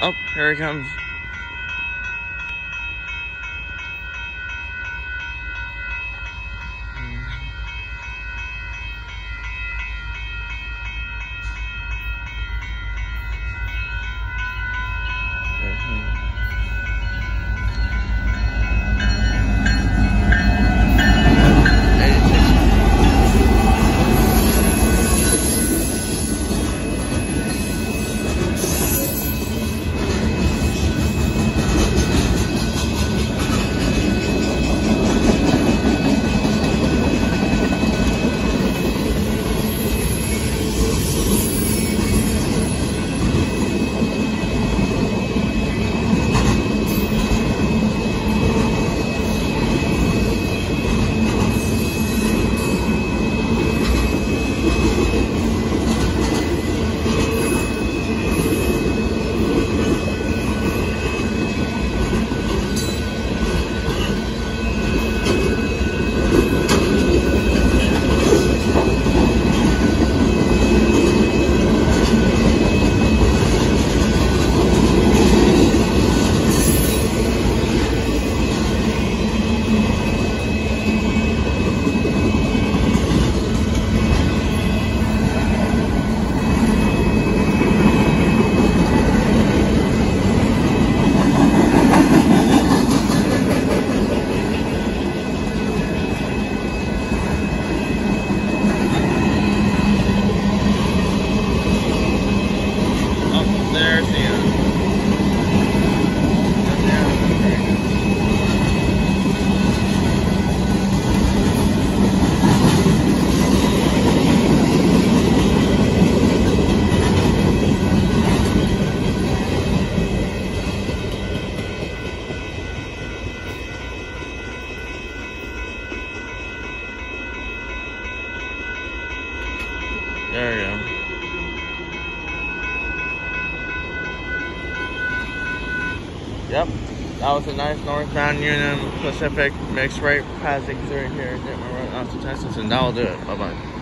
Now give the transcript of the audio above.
Oh, here he comes. Oh, Yep, that was a nice northbound Union Pacific mixed freight passing through here. Dittmar road Austin Texas, and that'll do it. Bye bye.